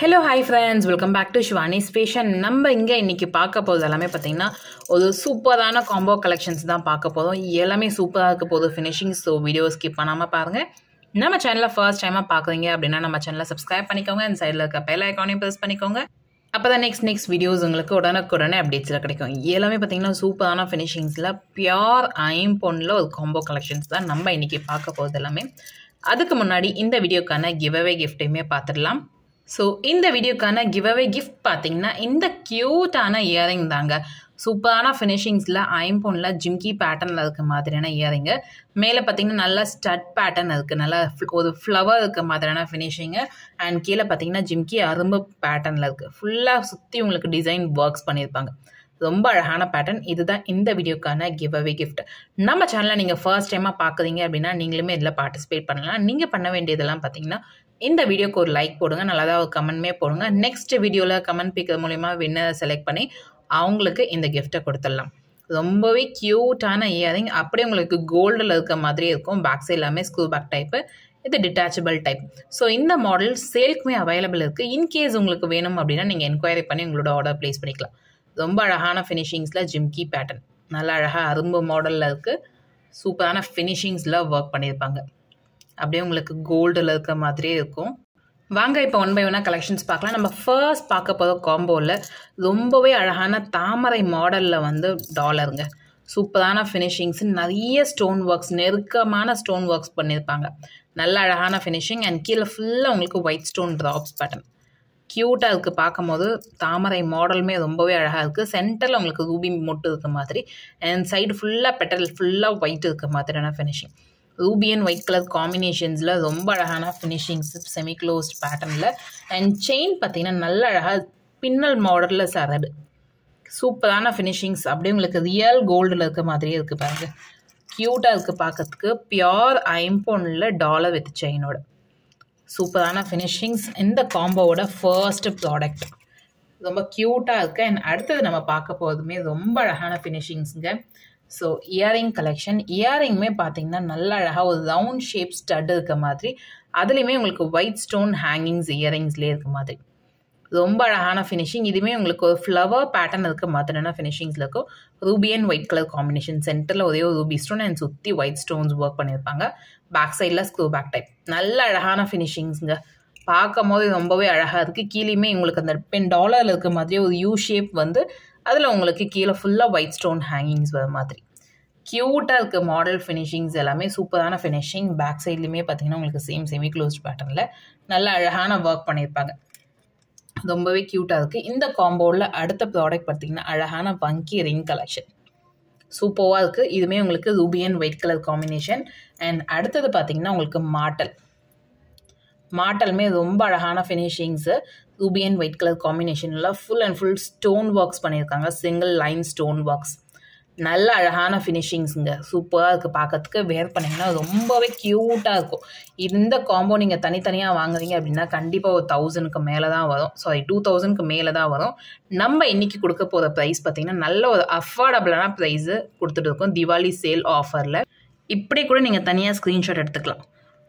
Hello hi friends welcome back to Shivani's fashion நம்ம இங்கே இன்றைக்கி பார்க்க போகிறது எல்லாமே பார்த்தீங்கன்னா ஒரு சூப்பரான காம்போ கலெக்ஷன்ஸ் தான் பார்க்க போதும் எல்லாமே சூப்பராக இருக்க போகுது ஃபினிஷிங் ஸோ வீடியோ ஸ்கிப் பண்ணாமல் பாருங்கள் நம்ம சேனலில் ஃபர்ஸ்ட் டைமாக பார்க்குறீங்க அப்படின்னா நம்ம சேனலை சப்ஸ்கிரைப் பண்ணிக்கோங்க. அந்த சைடில் இருக்க பெல் ஐக்கானையும் ப்ரெஸ் பண்ணிக்கோங்க. அப்போ தான் நெக்ஸ்ட் நெக்ஸ்ட் வீடியோஸ் உங்களுக்கு உடனுக்குடனே அப்டேட்ஸில் கிடைக்கும். எல்லாமே பார்த்தீங்கன்னா சூப்பரான ஃபினிஷிங்ஸில் பியோர் ஐம்பொன்னில் ஒரு காம்போ கலெக்ஷன்ஸ் தான் நம்ம இன்றைக்கி பார்க்க போகிறது எல்லாமே. அதுக்கு முன்னாடி இந்த வீடியோக்கான கிவ்அவே கிஃப்ட்டையுமே பார்த்துடலாம். ஸோ இந்த வீடியோக்கான கிவ்அவே கிஃப்ட் பார்த்தீங்கன்னா இந்த க்யூட்டான இயரிங் தாங்க. சூப்பரான ஃபினிஷிங்ஸில் ஐம்போனில் ஜிம்கி பேட்டர்னில் இருக்க மாதிரியான இயரிங்கு மேலே பார்த்தீங்கன்னா நல்லா ஸ்டட் பேட்டர்ன் இருக்குது நல்லா ஒரு ஃப்ளவர் இருக்க மாதிரியான ஃபினிஷிங்கு அண்ட் கீழே பார்த்தீங்கன்னா ஜிம்கி அரும்பு பேட்டர்னில் இருக்குது ஃபுல்லாக சுற்றி உங்களுக்கு டிசைன் ஒர்க்ஸ் பண்ணியிருப்பாங்க. ரொம்ப அழகான பேட்டர்ன் இதுதான் இந்த வீடியோக்கான கிவ் அவே கிஃப்ட் நம்ம சேனலை நீங்கள் ஃபர்ஸ்ட் டைமாக பார்க்குறீங்க அப்படின்னா நீங்களுமே இதில் பார்ட்டிசிபேட் பண்ணலாம். நீங்கள் பண்ண வேண்டியதெல்லாம் பார்த்தீங்கன்னா இந்த வீடியோக்கு ஒரு லைக் போடுங்க நல்லதாக ஒரு கமெண்ட்மே போடுங்க. நெக்ஸ்ட் வீடியோவில் கமெண்ட் பிக்கிறது மூலிமா வின்னர் செலக்ட் பண்ணி அவங்களுக்கு இந்த கிஃப்ட்டை கொடுத்துடலாம். ரொம்பவே க்யூட்டான இயரிங் அப்படியே உங்களுக்கு கோல்டில் இருக்க மாதிரி இருக்கும். பேக் சைட் எல்லாமே ஸ்க்ரூ பேக் டைப்பு இது டிட்டாச்சபிள் டைப் ஸோ இந்த மாடல் சேல்க்குமே அவைலபிள் இருக்குது இன்கேஸ் உங்களுக்கு வேணும் அப்படின்னா நீங்கள் என்கொயரி பண்ணி உங்களோட ஆர்டர் ப்ளேஸ் பண்ணிக்கலாம். ரொம்ப அழகான ஃபினிஷிங்ஸில் ஜிம்கி பேட்டர்ன் நல்லா அழகாக அரும்பு மாடலில் இருக்குது சூப்பரான ஃபினிஷிங்ஸில் ஒர்க் பண்ணியிருப்பாங்க. அப்படியே உங்களுக்கு கோல்டில் இருக்க மாதிரியே இருக்கும். வாங்க இப்போ ஒன் பை ஒன்னாக கலெக்ஷன்ஸ் பார்க்கலாம். நம்ம ஃபர்ஸ்ட் பார்க்க போகிற காம்போவில் ரொம்பவே அழகான தாமரை மாடலில் வந்து டாலருங்க சூப்பரான ஃபினிஷிங்ஸ் நிறைய ஸ்டோன் ஒர்க்ஸ் நெருக்கமான ஸ்டோன் ஒர்க்ஸ் பண்ணியிருப்பாங்க. நல்ல அழகான ஃபினிஷிங் அண்ட் கீழே ஃபுல்லாக உங்களுக்கு ஒயிட் ஸ்டோன் ட்ராப்ஸ் பேட்டர்ன் க்யூட்டாக இருக்குது பார்க்கும்போது. தாமரை மாடலுமே ரொம்பவே அழகாக இருக்குது சென்டரில் உங்களுக்கு ரூபி மொட்டு இருக்க மாதிரி அண்ட் சைடு ஃபுல்லாக பெட்டல் ஃபுல்லாக ஒயிட் இருக்க மாதிரியான finishing ruby and white colour காம்பினேஷன்ஸில் ரொம்ப அழகான ஃபினிஷிங்ஸ் செமி க்ளோஸ்ட் பேட்டர்னில் அண்ட் செயின் பார்த்தீங்கன்னா நல்ல அழகாக பின்னல் மாடலில் சரடு. சூப்பரான ஃபினிஷிங்ஸ் அப்படியே உங்களுக்கு ரியல் கோல்டில் இருக்க மாதிரியே இருக்குது பாருங்க. க்யூட்டாக இருக்குது பார்க்கறதுக்கு. பியோர் ஐம்போனில் டாலர் வித் செயினோட சூப்பரான ஃபினிஷிங்ஸ் இந்த காம்போவோட ஃபர்ஸ்ட் ப்ராடக்ட் ரொம்ப க்யூட்டாக இருக்குது அண்ட் அடுத்தது நம்ம பார்க்க போகிறதுமே ரொம்ப அழகான ஃபினிஷிங்ஸுங்க ஸோ இயரிங் கலெக்ஷன் இயரிங்குமே பார்த்தீங்கன்னா நல்ல அழகாக ஒரு ரவுண்ட் ஷேப் ஸ்டட் இருக்க மாதிரி. அதுலேயுமே உங்களுக்கு ஒயிட் ஸ்டோன் ஹேங்கிங்ஸ் இயரிங்ஸ்லேயே இருக்க மாதிரி. ரொம்ப அழகான ஃபினிஷிங் இதுவுமே உங்களுக்கு ஒரு ஃப்ளவர் பேட்டர்ன் இருக்க மாதிரியான ஃபினிஷிங்ஸில் இருக்கும். Ruby and white colour combination சென்டரில் ஒரே ஒரு ரூபி ஸ்டோன் அண்ட் சுற்றி ஒயிட் ஸ்டோன்ஸ் ஒர்க் பண்ணியிருப்பாங்க. பேக் சைடில் ஸ்க்ரூ பேக் டைப் நல்ல அழகான ஃபினிஷிங்ஸுங்க பார்க்கும் போது ரொம்பவே அழகாக இருக்குது கீழேயுமே உங்களுக்கு அந்த பென் டாலரில் இருக்க மாதிரியே ஒரு யூ ஷேப் வந்து அதில் உங்களுக்கு கீழே ஃபுல்லாக ஒயிட் ஸ்டோன் ஹேங்கிங்ஸ் வர மாதிரி. க்யூட்டாக இருக்குது மாடல் ஃபினிஷிங்ஸ் எல்லாமே சூப்பரான ஃபினிஷிங் பேக் சைட்லேயுமே பார்த்தீங்கன்னா உங்களுக்கு சேம் செமி க்ளோஸ்ட் பேட்டர்னில் நல்ல அழகான ஒர்க் பண்ணியிருப்பாங்க. ரொம்பவே க்யூட்டாக இருக்குது இந்த காம்போவில் அடுத்த ப்ராடக்ட் பார்த்தீங்கன்னா அழகான வங்கி ரிங் கலெக்ஷன் சூப்பராக இருக்குது இதுவுமே உங்களுக்கு ruby and white colour combination and அடுத்தது பார்த்தீங்கன்னா உங்களுக்கு மாட்டல். மாட்டலுமே ரொம்ப அழகான finishings ruby and white colour காம்பினேஷனில் full and full stone works பண்ணியிருக்காங்க. சிங்கிள் லைன் ஸ்டோன் ஒர்க்ஸ் நல்ல அழகான ஃபினிஷிங்ஸுங்க சூப்பராக இருக்குது பார்க்கறதுக்கு வேர் பண்ணிங்கன்னா ரொம்பவே க்யூட்டாக இருக்கும். இந்த காம்போ நீங்கள் தனித்தனியாக வாங்குறீங்க அப்படின்னா கண்டிப்பாக ஒரு தௌசண்ட்க்கு மேலே தான் வரும். சாரி டூ தௌசண்ட்க்கு மேலே தான் வரும். நம்ம இன்றைக்கி கொடுக்க போகிற ப்ரைஸ் பார்த்தீங்கன்னா நல்ல ஒரு அஃபோர்டபுளான ப்ரைஸு கொடுத்துட்டு இருக்கோம். திவாலி சேல் ஆஃபரில் இப்படி கூட நீங்கள் தனியாக ஸ்க்ரீன்ஷாட் எடுத்துக்கலாம்.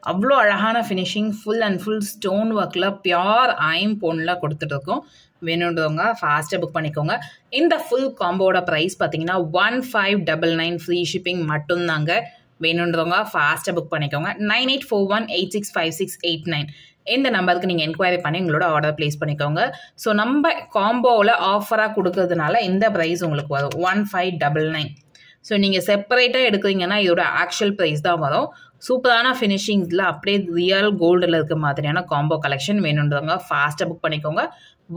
அவ்வளோ அழகான finishing full and full stone ஒர்க்கில் பியோர் ஐம் போனில் கொடுத்துட்ருக்கோம் வேணுன்றவங்க ஃபாஸ்ட்டாக புக் பண்ணிக்கோங்க. இந்த ஃபுல் காம்போட ப்ரைஸ் பார்த்தீங்கன்னா one five double nine free shipping மட்டும்தாங்க. வேணுன்றவங்க ஃபாஸ்ட்டாக புக் பண்ணிக்கோங்க. Nine eight four one eight six five six eight nine இந்த நம்பருக்கு நீங்கள் என்கொயரி பண்ணி உங்களோட ஆர்டர் ப்ளேஸ் பண்ணிக்கோங்க. ஸோ நம்ம காம்போவில் ஆஃபராக கொடுக்கறதுனால இந்த ப்ரைஸ் உங்களுக்கு வரும். One five double nine so நீங்கள் செப்பரேட்டாக எடுக்கிறீங்கன்னா இதோட ஆக்சுவல் ப்ரைஸ் தான் வரும். சூப்பரான ஃபினிஷிங்ஸில் அப்படியே ரியல் கோல்டில் இருக்க மாதிரியான காம்போ கலெக்ஷன் வேணுன்றவங்க ஃபாஸ்ட்டாக புக் பண்ணிக்கோங்க.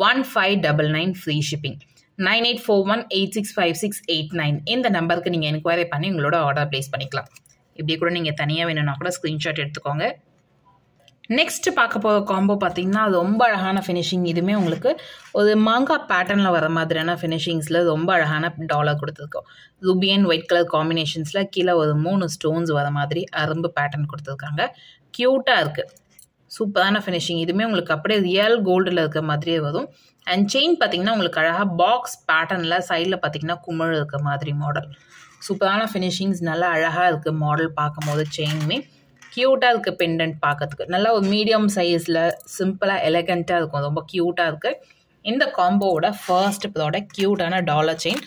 One five double nine free shipping nine eight four one eight six five six eight nine இந்த நம்பருக்கு நீங்கள் என்கொயரி பண்ணி உங்களோட ஆர்டர் ப்ளேஸ் பண்ணிக்கலாம். இப்படி கூட நீங்கள் தனியாக வேணும்னா கூட ஸ்க்ரீன்ஷாட் எடுத்துக்கோங்க. நெக்ஸ்ட் பார்க்க போகிற காம்போ பார்த்தீங்கன்னா ரொம்ப அழகான ஃபினிஷிங் இதுவுமே உங்களுக்கு ஒரு மாங்கா பேட்டர்னில் வர மாதிரியான ஃபினிஷிங்ஸில் ரொம்ப அழகான டாலர் கொடுத்துருக்கோம் ரூபி அண்ட் ஒயிட் கலர் காம்பினேஷன்ஸில் கீழே ஒரு மூணு ஸ்டோன்ஸ் வர மாதிரி அரும்பு பேட்டர்ன் கொடுத்துருக்காங்க. க்யூட்டாக இருக்குது சூப்பரான ஃபினிஷிங் இதுவுமே உங்களுக்கு அப்படியே ரியல் கோல்டில் இருக்கிற மாதிரியே வரும். அண்ட் செயின் பார்த்தீங்கன்னா உங்களுக்கு அழகாக பாக்ஸ் பேட்டர்னில் சைடில் பார்த்தீங்கன்னா குமிழ் இருக்க மாதிரி மாடல் சூப்பரான ஃபினிஷிங்ஸ் நல்லா அழகாக இருக்குது மாடல் பார்க்கும்போது செயினுமே க்யூட்டாக இருக்குது பெண்டன்ட் பார்க்கறதுக்கு நல்லா ஒரு மீடியம் சைஸில் சிம்பிளாக எலகண்ட்டாக இருக்கும். ரொம்ப க்யூட்டாக இருக்குது இந்த காம்போவோட ஃபர்ஸ்ட் ப்ராடக்ட் க்யூட்டான டாலர் செயின்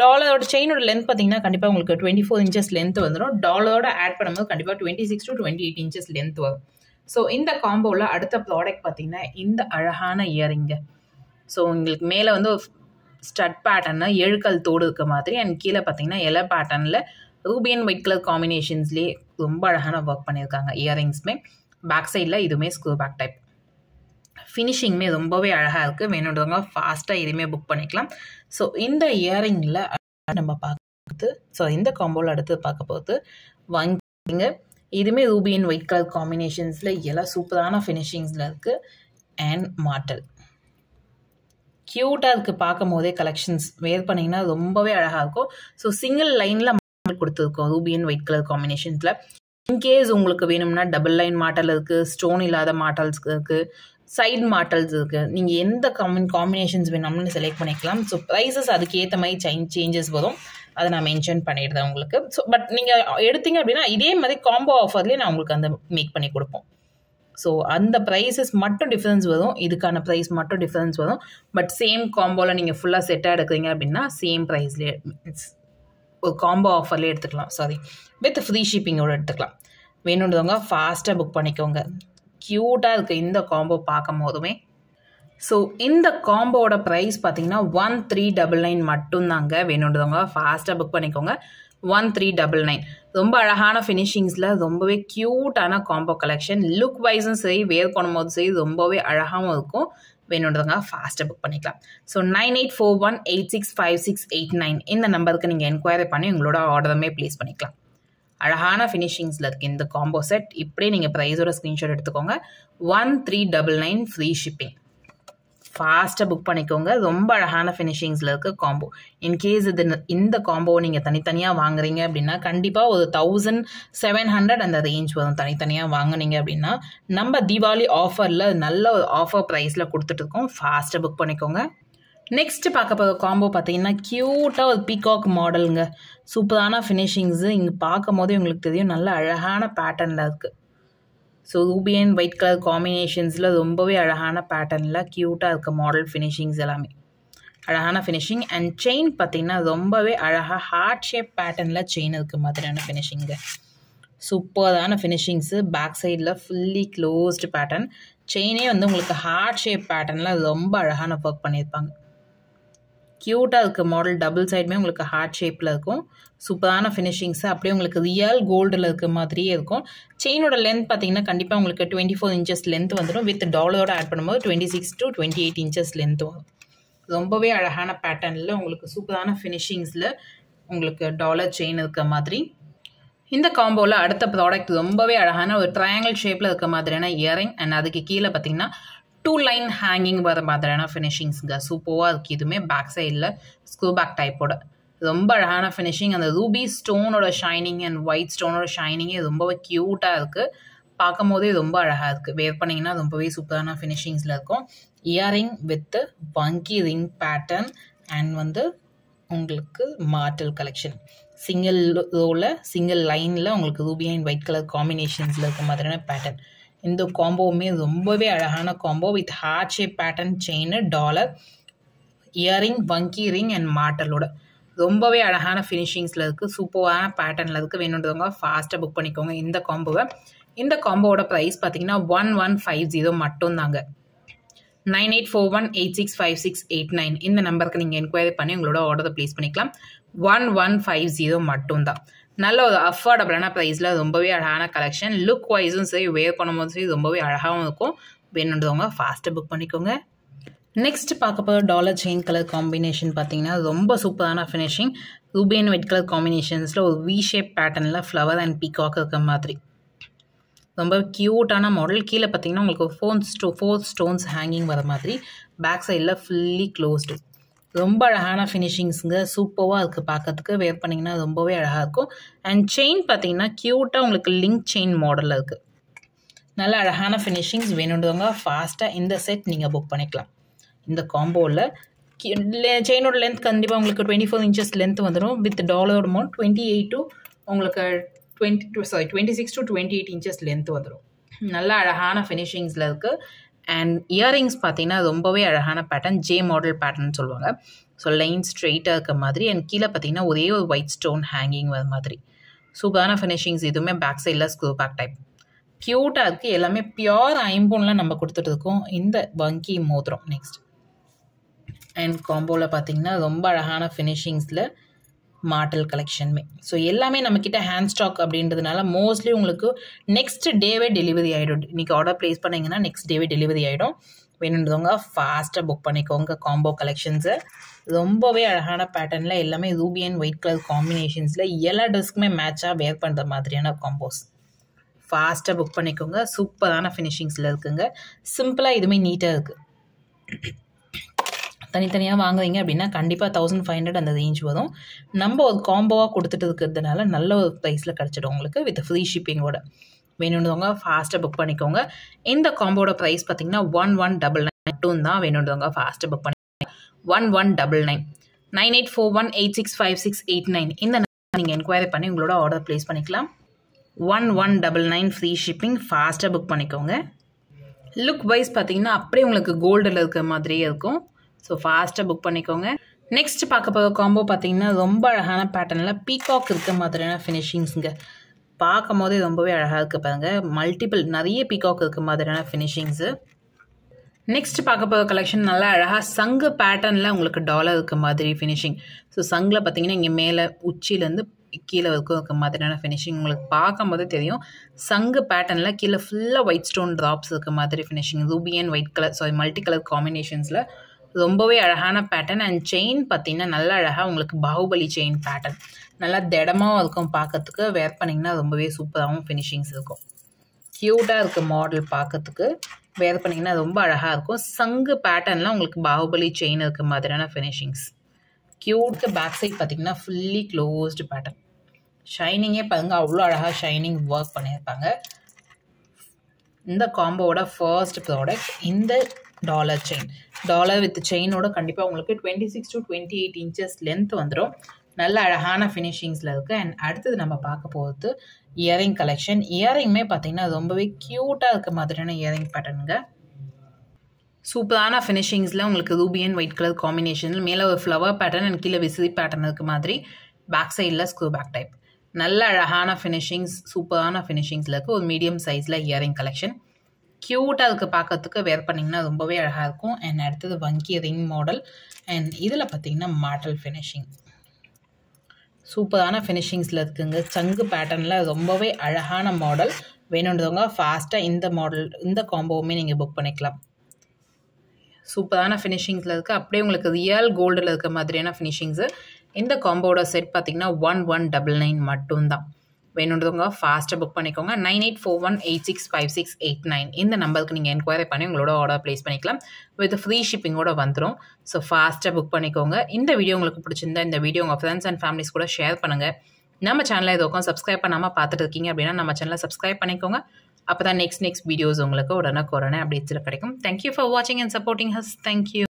டாலரோட செயினோட லென்த் பார்த்தீங்கன்னா கண்டிப்பாக உங்களுக்கு டுவெண்ட்டி ஃபோர் இன்ச்சஸ் லென்த் வந்துடும் டாலரோட ஆட் பண்ணும்போது கண்டிப்பாக twenty six to twenty eight inches length வரும். ஸோ இந்த காம்போவில் அடுத்த ப்ராடக்ட் பார்த்தீங்கன்னா இந்த அழகான இயரிங்கு ஸோ உங்களுக்கு மேலே வந்து ஒரு ஸ்டட் பேட்டர்னு எழுக்கல் தோடு இருக்க மாதிரி அண்ட் கீழே பார்த்தீங்கன்னா எலை பேட்டர்னில் ரூபியன் ஒயிட் கலர் காம்பினேஷன்ஸ்லேயே ரொம்ப அழகான ஒர்க் பண்ணியிருக்காங்க. இயரிங்ஸுமே பேக் சைடில் இதுவுமே ஸ்க்ரூ பேக் டைப் ஃபினிஷிங்குமே ரொம்பவே அழகாக இருக்குது வேணுன்றவங்க ஃபாஸ்ட்டாக எதுவுமே புக் பண்ணிக்கலாம். ஸோ இந்த இயரிங்கில் நம்ம பார்க்குறது ஸோ இந்த காம்போவில் அடுத்து பார்க்க போகிறது வாங்கிங்க. இதுவுமே ரூபியன் ஒயிட் கலர் காம்பினேஷன்ஸில் எல்லாம் சூப்பரான ஃபினிஷிங்ஸில் இருக்குது அண்ட் மாட்டல் க்யூட்டாக இருக்குது பார்க்கும் போதே கலெக்ஷன்ஸ் வேர் பண்ணிங்கன்னா ரொம்பவே அழகாக இருக்கும். ஸோ சிங்கிள் லைனில் கொடுத்துருக்கோம். ரூபியன் ஒயிட் கலர் காம்பினேஷன்ஸில் இன்கேஸ் உங்களுக்கு வேணும்னா டபுள் லைன் மாடல் இருக்குது ஸ்டோன் இல்லாத மாடல்ஸ் இருக்குது சைட் மாடல்ஸ் இருக்குது நீங்கள் எந்த காம்பின் காம்பினேஷன்ஸ் வேணும்னு செலக்ட் பண்ணிக்கலாம். ஸோ ப்ரைஸஸ் அதுக்கேற்ற மாதிரி சேஞ்ச் சேஞ்சஸ் வரும். அதை நான் மென்ஷன் பண்ணிடுறேன் உங்களுக்கு. ஸோ பட் நீங்கள் எடுத்தீங்க அப்படின்னா இதே மாதிரி காம்போ ஆஃபர்லேயே நான் உங்களுக்கு அந்த மேக் பண்ணி கொடுப்போம். ஸோ அந்த ப்ரைஸஸ் மட்டும் டிஃப்ரென்ஸ் வரும். இதுக்கான ப்ரைஸ் மட்டும் டிஃப்ரென்ஸ் வரும். பட் சேம் காம்போவில் நீங்கள் ஃபுல்லாக செட்டாக எடுக்கிறீங்க அப்படின்னா சேம் ப்ரைஸ்லேயே மீன்ஸ் காம்போ ஆஃபர்லேயே எடுத்துக்கலாம். சாரி வித் ஃப்ரீ ஷிப்பிங்கோடு எடுத்துக்கலாம். வேணுன்றவங்க ஃபாஸ்ட்டாக புக் பண்ணிக்கோங்க. க்யூட்டாக இருக்குது இந்த காம்போ பார்க்கும் போதுமே ஸோ இந்த காம்போவோட ப்ரைஸ் பார்த்தீங்கன்னா ஒன் த்ரீ டபுள் நைன் மட்டும்தாங்க. வேணுன்றவங்க ஃபாஸ்ட்டாக புக் பண்ணிக்கோங்க. ஒன் த்ரீ டபுள் நைன் ரொம்ப அழகான ஃபினிஷிங்ஸில் ரொம்பவே க்யூட்டான காம்போ கலெக்ஷன் லுக் வைஸும் சரி வேர் பண்ணும்போது சரி ரொம்பவே அழகாகவும் இருக்கும். வேணுன்றதுங்க ஃபாஸ்ட்டாக புக் பண்ணிக்கலாம். So nine eight four one eight six five six eight nine இந்த நம்பருக்கு நீங்கள் என்கொயரி பண்ணி உங்களோட ஆர்டருமே ப்ளேஸ் பண்ணிக்கலாம். அழகான ஃபினிஷிங்ஸில் இருக்குது இந்த காம்போ செட் இப்படியே நீங்கள் ப்ரைஸோட ஸ்க்ரீன்ஷாட் எடுத்துக்கோங்க. One three double nine free shipping ஃபாஸ்ட்டாக புக் பண்ணிக்கோங்க. ரொம்ப அழகான ஃபினிஷிங்ஸில் இருக்க காம்போ இன்கேஸ் இது இந்த காம்போ நீங்கள் தனித்தனியாக வாங்குறீங்க அப்படின்னா கண்டிப்பாக ஒரு தௌசண்ட் செவன் ஹண்ட்ரட் அந்த ரேஞ்ச் வரும். தனித்தனியாக வாங்குனீங்க அப்படின்னா நம்ம தீபாவளி ஆஃபரில் நல்ல ஒரு ஆஃபர் ப்ரைஸில் கொடுத்துட்ருக்கோம் ஃபாஸ்ட்டாக புக் பண்ணிக்கோங்க. நெக்ஸ்ட்டு பார்க்க போகிற காம்போ பார்த்தீங்கன்னா க்யூட்டாக ஒரு பீகாக் மாடலுங்க சூப்பரான ஃபினிஷிங்ஸு இங்கே பார்க்கும் போதே உங்களுக்கு தெரியும். நல்ல அழகான பேட்டர்னில் இருக்குது so ruby and white colour காம்பினேஷன்ஸில் ரொம்பவே அழகான பேட்டர்னில் க்யூட்டாக இருக்க மாடல் ஃபினிஷிங்ஸ் எல்லாமே. அழகான ஃபினிஷிங் அண்ட் செயின் பார்த்திங்கன்னா ரொம்பவே அழகாக ஹார்ட் ஷேப் பேட்டர்னில் செயின் இருக்க மாதிரியான ஃபினிஷிங்கு சூப்பரான ஃபினிஷிங்ஸு பேக் சைடில் ஃபுல்லி க்ளோஸ்டு பேட்டர்ன் செயினே வந்து உங்களுக்கு ஹார்ட் ஷேப் பேட்டர்னில் ரொம்ப அழகான ஒர்க் பண்ணியிருப்பாங்க. க்யூட்டாக இருக்க மாடல் டபுள் சைடுமே உங்களுக்கு ஹார்ட் ஷேப்பில் இருக்கும். சூப்பரான ஃபினிஷிங்ஸு அப்படியே உங்களுக்கு ரியல் கோல்டில் இருக்க மாதிரியே இருக்கும். செயினோட லென்த் பார்த்தீங்கன்னா கண்டிப்பாக உங்களுக்கு டுவெண்ட்டி ஃபோர் இன்ச்சஸ் லென்த் வந்துடும் வித் டாலரோட ஆட் பண்ணும்போது twenty six to twenty eight inches length வரும். ரொம்பவே அழகான பேட்டர்னில் உங்களுக்கு சூப்பரான ஃபினிஷிங்ஸில் உங்களுக்கு டாலர் செயின் இருக்க மாதிரி. இந்த காம்போவில் அடுத்த ப்ராடக்ட் ரொம்பவே அழகான ஒரு ட்ரையாங்கிள் ஷேப்பில் இருக்க மாதிரியான இயரிங் அண்ட் அதுக்கு கீழே பார்த்தீங்கன்னா டூ லைன் ஹேங்கிங் வர மாதிரியான ஃபினிஷிங்ஸுங்க சூப்பராக இருக்குது இதுவுமே பேக் சைடில் ஸ்க்ரூ பேக் டைப்போட ரொம்ப அழகான ஃபினிஷிங் அந்த ரூபி ஸ்டோனோட ஷைனிங் அண்ட் ஒயிட் ஸ்டோனோட ஷைனிங்கே ரொம்பவே க்யூட்டாக இருக்குது பார்க்கும் போதே ரொம்ப அழகாக இருக்குது வேர் பண்ணிங்கன்னா ரொம்பவே சூப்பரான ஃபினிஷிங்ஸில் இருக்கும். இயரிங் வித் வங்கி ரிங் பேட்டர்ன் அண்ட் வந்து உங்களுக்கு மார்டல் கலெக்ஷன் சிங்கிள் ரோவில் சிங்கிள் லைனில் உங்களுக்கு ரூபி அண்ட் ஒயிட் கலர் காம்பினேஷன்ஸில் இருக்க மாதிரியான பேட்டர்ன் இந்த காம்போவுமே ரொம்பவே அழகான combo with heart shape pattern chain dollar earring வங்கி ரிங் அண்ட் மாட்டலோட ரொம்பவே அழகான ஃபினிஷிங்ஸில் இருக்குது சூப்பரான பேட்டர்னில் இருக்குது வேணுன்றவங்க ஃபாஸ்ட்டாக புக் பண்ணிக்கோங்க இந்த காம்போவை இந்த காம்போவோட ப்ரைஸ் பார்த்தீங்கன்னா ஒன் ஒன் ஃபைவ் ஜீரோ மட்டும்தாங்க. Nine eight four one eight six five six eight nine இந்த நம்பருக்கு நீங்கள் என்கொயரி பண்ணி உங்களோட ஆர்டரை ப்ளேஸ் பண்ணிக்கலாம். ஒன் ஒன் ஃபைவ் ஜீரோ மட்டும்தான். நல்ல ஒரு அஃபோர்டபுளான ப்ரைஸில் ரொம்பவே அழகான கலெக்ஷன் லுக் வைஸும் சரி வேர் பண்ணும்போதும் சரி ரொம்பவே அழகாகவும் இருக்கும். வேணுன்றவங்க ஃபாஸ்ட்டாக புக் பண்ணிக்கோங்க. நெக்ஸ்ட் பார்க்க போகிற டாலர் செயின் கலர் காம்பினேஷன் பார்த்தீங்கன்னா ரொம்ப சூப்பரான finishing ruby and white colour காம்பினேஷன்ஸில் ஒரு வி ஷேப் பேட்டர்னில் ஃப்ளவர் அண்ட் பீகாக் இருக்க மாதிரி. ரொம்ப க்யூட்டான மாடல் கீழே பார்த்தீங்கன்னா உங்களுக்கு ஃபோன் ஸ்டோ ஃபோர் ஸ்டோன்ஸ் ஹேங்கிங் வர மாதிரி. பேக் சைடில் ஃபுல்லி க்ளோஸ்டு ரொம்ப அழகான ஃபினிஷிங்ஸுங்க சூப்பராக இருக்குது பார்க்கறதுக்கு வேர் பண்ணிங்கன்னா ரொம்பவே அழகாக இருக்கும். அண்ட் செயின் பார்த்தீங்கன்னா க்யூட்டாக உங்களுக்கு லிங்க் செயின் மாடலில் இருக்குது நல்ல அழகான ஃபினிஷிங்ஸ் வேணுன்றவங்க ஃபாஸ்ட்டாக இந்த செட் நீங்கள் புக் பண்ணிக்கலாம். இந்த காம்போவில் செயினோட லென்த் கண்டிப்பாக உங்களுக்கு டுவெண்ட்டி ஃபோர் இன்ச்சஸ் லென்த் வந்துடும் with dollar amount twenty eight to உங்களுக்கு twenty two sorry twenty six to twenty eight inches length வந்துடும் நல்ல அழகான ஃபினிஷிங்ஸில் இருக்குது அண்ட் இயரிங்ஸ் பார்த்தீங்கன்னா ரொம்பவே அழகான பேட்டர்ன் ஜே மாடல் பேட்டர்ன் சொல்லுவாங்க. ஸோ லைன் ஸ்ட்ரெயிட்டாக இருக்க மாதிரி அண்ட் கீழே பார்த்தீங்கன்னா ஒரே ஒரு ஒயிட் ஸ்டோன் ஹேங்கிங் வர மாதிரி. சுகான ஃபினிஷிங்ஸ் இதுவுமே பேக் சைடில் ஸ்க்ரூ பேக் டைப் க்யூட்டாக இருக்குது எல்லாமே பியோர் ஐம்போன்லாம் நம்ம கொடுத்துட்டு இருக்கோம் இந்த வங்கி மோதிரம் நெக்ஸ்ட் அண்ட் காம்போவில் பார்த்தீங்கன்னா ரொம்ப அழகான ஃபினிஷிங்ஸில் மாடல் கலெக்ஷனுமே. ஸோ எல்லாமே நம்மக்கிட்ட ஹேண்ட் ஸ்டாக் அப்படின்றதுனால மோஸ்ட்லி உங்களுக்கு நெக்ஸ்ட் டேவே டெலிவரி ஆகிடும் இன்றைக்கி ஆர்டர் ப்ளேஸ் பண்ணிங்கன்னா நெக்ஸ்ட் டேவே டெலிவரி ஆகிடும் வேணுன்றவங்க ஃபாஸ்ட்டாக புக் பண்ணிக்கோங்க காம்போ கலெக்ஷன்ஸு ரொம்பவே அழகான பேட்டர்னில் எல்லாமே ரூபி அண்ட் ஒயிட் கலர் காம்பினேஷன்ஸில் எல்லா ட்ரெஸ்க்குமே மேட்சாக வேர் பண்ணுற மாதிரியான காம்போஸ் ஃபாஸ்ட்டாக புக் பண்ணிக்கோங்க. சூப்பரான ஃபினிஷிங்ஸில் இருக்குங்க. சிம்பிளாக இதுவுமே நீட்டாக இருக்குது தனித்தனியாக வாங்குறீங்க அப்படின்னா கண்டிப்பாக தௌசண்ட் ஃபைவ் ஹண்ட்ரட் அந்த ரேஞ்ச் வரும். நம்ம ஒரு காம்போவாக கொடுத்துட்டு இருக்கிறதுனால நல்ல ஒரு ப்ரைஸில் கிடச்சிடும் உங்களுக்கு வித் ஃப்ரீ ஷிப்பிங்கோட வேணுன்றவங்க ஃபாஸ்ட்டாக புக் பண்ணிக்கோங்க. இந்த காம்போட ப்ரைஸ் பார்த்தீங்கன்னா ஒன் ஒன் டபுள் நைன் மட்டும் தான் வேணுன்றவங்க ஃபாஸ்ட்டாக புக் பண்ணி one one double nine nine eight four one eight six five six eight nine இந்த நீங்கள் என்கொயரி பண்ணி உங்களோட ஆர்டர் ப்ளேஸ் பண்ணிக்கலாம். One one double nine free shipping ஃபாஸ்ட்டாக புக் பண்ணிக்கோங்க. லுக் வைஸ் பார்த்தீங்கன்னா அப்படியே உங்களுக்கு கோல்டில் இருக்கிற மாதிரியே இருக்கும். ஸோ ஃபாஸ்ட்டாக புக் பண்ணிக்கோங்க. நெக்ஸ்ட் பார்க்க போகிற காம்போ பார்த்தீங்கன்னா ரொம்ப அழகான பேட்டர்னில் பீகாக் இருக்க மாதிரியான ஃபினிஷிங்ஸுங்க பார்க்கும் போதே ரொம்பவே அழகாக இருக்க பாருங்க. மல்டிபிள் நிறைய பீகாக் இருக்க மாதிரியான ஃபினிஷிங்ஸு நெக்ஸ்ட் பார்க்க போகிற கலெக்ஷன் நல்லா அழகாக சங்கு பேட்டர்னில் உங்களுக்கு டாலர் இருக்க மாதிரி ஃபினிஷிங் ஸோ சங்கில் பார்த்தீங்கன்னா இங்கே மேலே உச்சியிலேருந்து கீழே வரைக்கும் இருக்க மாதிரியான ஃபினிஷிங் உங்களுக்கு பார்க்கும் போதே தெரியும். சங்கு பேட்டர்னில் கீழே ஃபுல்லாக ஒயிட் ஸ்டோன் ட்ராப்ஸ் இருக்க மாதிரி finishing ruby and white colour sorry multi colour காம்பினேஷன்ஸில் ரொம்பவே அழகான பேட்டர்ன் அண்ட் செயின் பார்த்தீங்கன்னா நல்லா அழகாக உங்களுக்கு பாகுபலி செயின் பேட்டர்ன் நல்லா திடமாகவும் இருக்கும் பார்க்கறதுக்கு. வேர் பண்ணிங்கன்னா ரொம்பவே சூப்பராகவும் ஃபினிஷிங்ஸ் இருக்கும். க்யூட்டாக இருக்க மாடல் பார்க்கறதுக்கு வேர் பண்ணிங்கன்னா ரொம்ப அழகாக இருக்கும். சங்கு பேட்டர்னில் உங்களுக்கு பாகுபலி செயின் இருக்க மாதிரியான ஃபினிஷிங்ஸ் க்யூட்க்கு பேக் சைட் பார்த்தீங்கன்னா ஃபுல்லி க்ளோஸ்டு பேட்டர்ன் ஷைனிங்கே பாருங்க அவ்வளோ அழகாக ஷைனிங் ஒர்க் பண்ணியிருப்பாங்க. இந்த காம்போவோட ஃபர்ஸ்ட் ப்ராடக்ட் இந்த டாலர் செயின் டாலர் வித் செயினோட கண்டிப்பாக உங்களுக்கு twenty six to twenty eight inches length வந்துடும் நல்ல அழகான ஃபினிஷிங்ஸில் இருக்குது அண்ட் அடுத்தது நம்ம பார்க்க போகிறது இயரிங் கலெக்ஷன் இயரிங்குமே பார்த்தீங்கன்னா ரொம்பவே க்யூட்டாக இருக்க மாதிரியான இயரிங் பேட்டர்னுங்க சூப்பரான ஃபினிஷிங்ஸில் உங்களுக்கு ரூபி அண்ட் ஒயிட் கலர் காம்பினேஷனில் மேலே ஒரு ஃப்ளவர் பேட்டர்ன் அண்ட் கீழே விசிறி பேட்டர்ன் இருக்க மாதிரி பேக் சைடில் ஸ்க்ரூ பேக் டைப் நல்ல அழகான ஃபினிஷிங்ஸ் சூப்பரான ஃபினிஷிங்ஸில் இருக்குது ஒரு மீடியம் சைஸில் இயரிங் கலெக்ஷன் க்யூட்டாக இருக்குது பார்க்கறதுக்கு வேர் பண்ணிங்கன்னா ரொம்பவே அழகாக இருக்கும். அண்ட் அடுத்தது வங்கி ரிங் மாடல் அண்ட் இதில் பார்த்தீங்கன்னா மாடல் ஃபினிஷிங் சூப்பரான ஃபினிஷிங்ஸில் இருக்குங்க. சங்கு பேட்டர்னில் ரொம்பவே அழகான மாடல் வேணுன்றவங்க ஃபாஸ்ட்டாக இந்த மாடல் இந்த காம்போவுமே நீங்கள் புக் பண்ணிக்கலாம். சூப்பரான ஃபினிஷிங்ஸில் இருக்குது அப்படியே உங்களுக்கு ரியல் கோல்டில் இருக்க மாதிரியான ஃபினிஷிங்ஸு இந்த காம்போட செட் பார்த்திங்கன்னா ஒன் ஒன் டபுள் நைன் மட்டும்தான். வேணுன்றவங்க ஃபாஸ்ட்டாக புக் பண்ணிக்கோங்க. Nine eight four one eight six five six eight nine இந்த நம்பருக்கு நீங்கள் என்கொயரி பண்ணி உங்களோட ஆர்டர் ப்ளேஸ் பண்ணிக்கலாம். வித் ஃப்ரீ ஷிப்பிங்கோட வந்துடும் ஸோ ஃபாஸ்ட்டாக புக் பண்ணிக்கோங்க. இந்த வீடியோ உங்களுக்கு பிடிச்சிருந்தா இந்த வீடியோ உங்கள் ஃப்ரெண்ட்ஸ் அண்ட் ஃபேமிலிஸ் கூட ஷேர் பண்ணுங்கள் நம்ம சேனலை இதுக்கும் சப்ஸ்கிரைப் பண்ணாமல் பார்த்துட்டு இருக்கீங்க அப்படின்னா நம்ம சேனலை சப்ஸ்கிரைப் பண்ணிக்கோங்க. அப்போ தான் நெக்ஸ்ட் நெக்ஸ்ட் வீடியோஸ் உங்களுக்கு உடனே கொரோனா அப்டேட்ஸில் கிடைக்கும். தேங்க்யூ ஃபார் வாட்சிங் and supporting us thank you